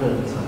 认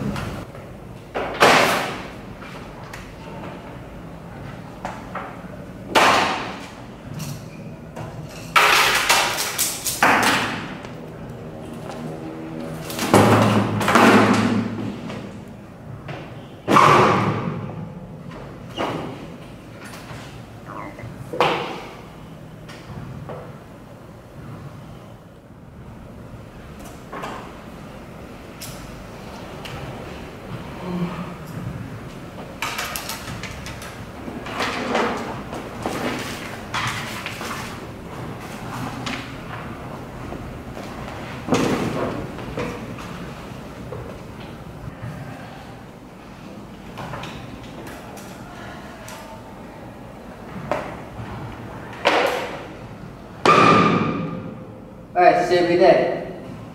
真。喂，是咪咧？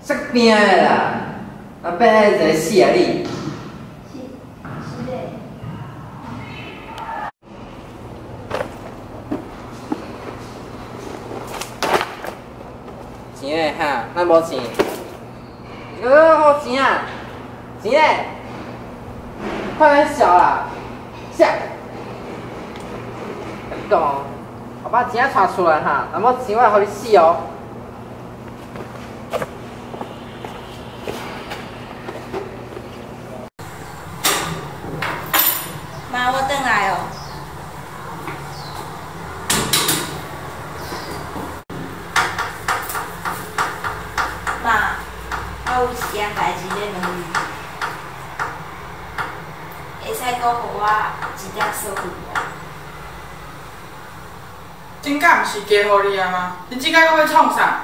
识拼的啦，啊，变一个死啊你！是是的，钱嘞哈，咱无钱。呃，好钱啊！钱嘞，快点小啦，下。讲，我把钱查出来哈，那么钱我会互你死哦。妈，我转来哦。妈，我有一件代志要问你，会使搁互我一点小费无？真敢毋是加互你啊吗？你即摆搁要创啥？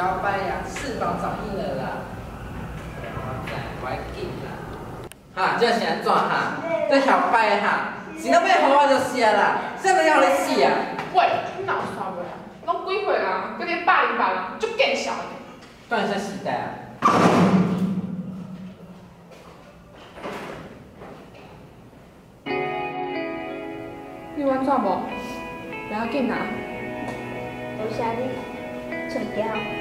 呀，翅膀长硬了啦。我知，我会紧啦。哈，这是安怎哈？这小白哈，是都要互我就是啊啦，啥物要你死啊？喂，你哪有煞尾啊？拢几岁啊？搁咧霸凌别人，足见笑的。断啥时代啊？你有安怎无？不要紧啊。多谢你，找交。